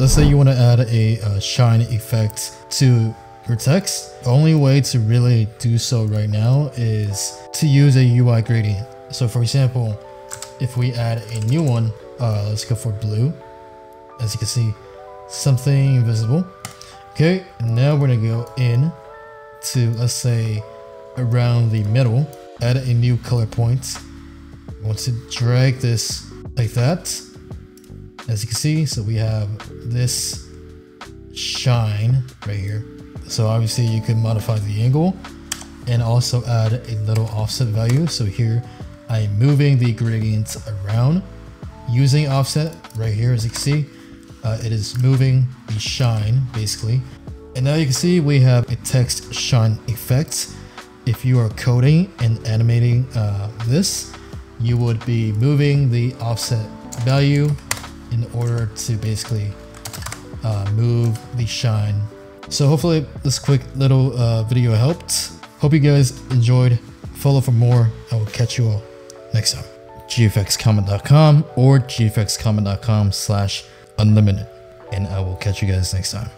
let's say you want to add a shine effect to your text. The only way to really do so right now is to use a UI gradient. So for example, if we add a new one, uh, let's go for blue. As you can see, something invisible. Okay, now we're gonna go in to, let's say, around the middle, add a new color point. I want to drag this like that. As you can see, so we have this shine right here. So obviously you can modify the angle and also add a little offset value. So here I'm moving the gradients around using offset right here as you can see. Uh, it is moving the shine basically. And now you can see we have a text shine effect. If you are coding and animating uh, this, you would be moving the offset value in order to basically uh, move the shine. So hopefully this quick little uh, video helped. Hope you guys enjoyed. Follow for more. I will catch you all next time. gfxcomet.com or gfxcomet.com slash unlimited. And I will catch you guys next time.